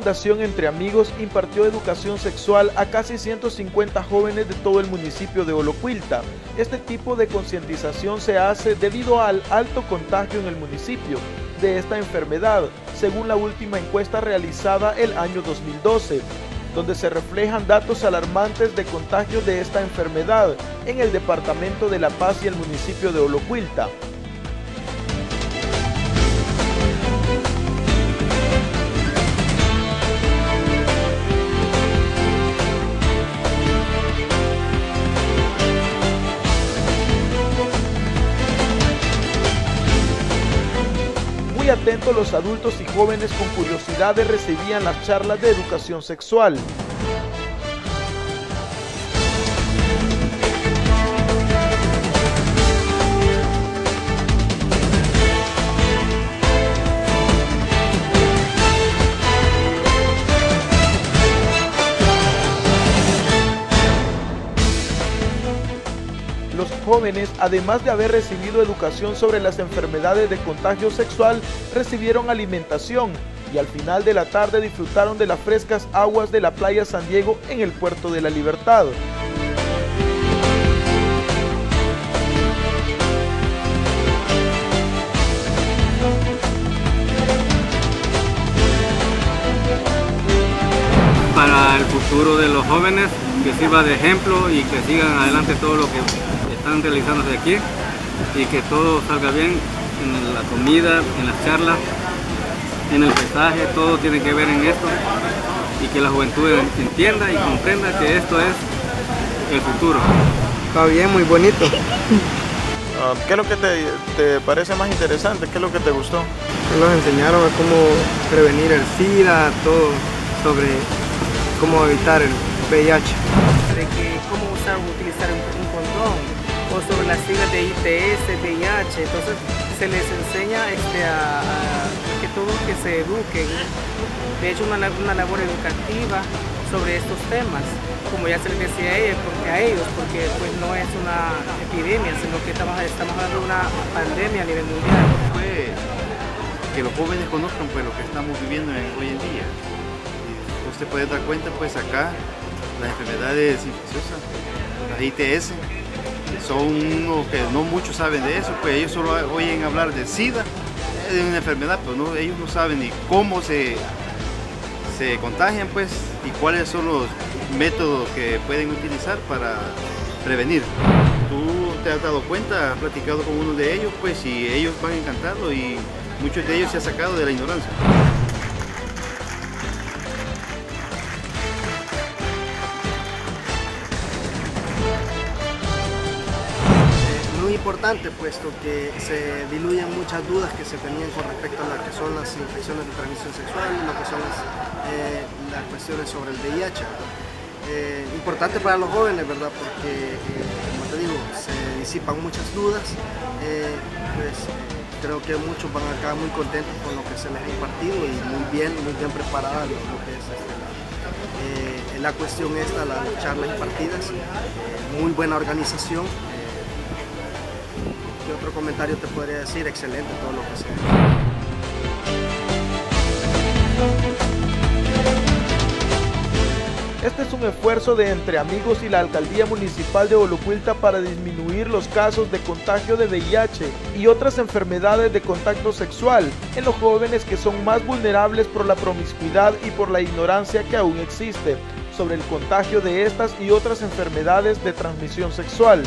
Fundación Entre Amigos impartió educación sexual a casi 150 jóvenes de todo el municipio de Olocuilta. Este tipo de concientización se hace debido al alto contagio en el municipio de esta enfermedad, según la última encuesta realizada el año 2012 donde se reflejan datos alarmantes de contagio de esta enfermedad en el departamento de La Paz y el municipio de Olocuilta. Atentos los adultos y jóvenes con curiosidades recibían las charlas de educación sexual. Jóvenes, además de haber recibido educación sobre las enfermedades de contagio sexual, recibieron alimentación y al final de la tarde disfrutaron de las frescas aguas de la playa San Diego en el puerto de la Libertad. Para el futuro de los jóvenes, que sirva de ejemplo y que sigan adelante todo lo que están realizándose aquí y que todo salga bien en la comida, en las charlas, en el paisaje, todo tiene que ver en esto y que la juventud entienda y comprenda que esto es el futuro. Está bien, muy bonito. Ah, ¿Qué es lo que te, te, parece más interesante? ¿Qué es lo que te gustó? Nos enseñaron a cómo prevenir el SIDA, todo sobre cómo evitar el VIH. De que cómo usar, utilizar un, un condón o sobre las siglas de ITS, VIH, entonces se les enseña este, a, que todos que se eduquen, de hecho una, una labor educativa sobre estos temas, como ya se les decía a ellos, porque, a ellos, porque pues no es una epidemia, sino que estamos, estamos hablando de una pandemia a nivel mundial. Fue que los jóvenes conozcan pues lo que estamos viviendo en, hoy en día. Usted puede dar cuenta pues acá las enfermedades infecciosas, las ITS, son unos que no muchos saben de eso, pues ellos solo oyen hablar de SIDA, de una enfermedad, pero no, ellos no saben ni cómo se, se contagian pues y cuáles son los métodos que pueden utilizar para prevenir. Tú te has dado cuenta, has platicado con uno de ellos, pues y ellos van encantados y muchos de ellos se han sacado de la ignorancia. Importante puesto que se diluyen muchas dudas que se tenían con respecto a lo que son las infecciones de transmisión sexual y lo que son las, eh, las cuestiones sobre el VIH. Eh, importante para los jóvenes, ¿verdad? Porque, eh, como te digo, se disipan muchas dudas, pues creo que muchos van acá muy contentos con lo que se les ha impartido y muy bien, muy bien preparadas lo, lo que es este, la, la, cuestión esta, las charlas impartidas, muy buena organización, ¿Qué otro comentario te podría decir? Excelente todo lo que sea. Este es un esfuerzo de Entre Amigos y la Alcaldía Municipal de Olocuilta para disminuir los casos de contagio de VIH y otras enfermedades de contacto sexual en los jóvenes que son más vulnerables por la promiscuidad y por la ignorancia que aún existe sobre el contagio de estas y otras enfermedades de transmisión sexual.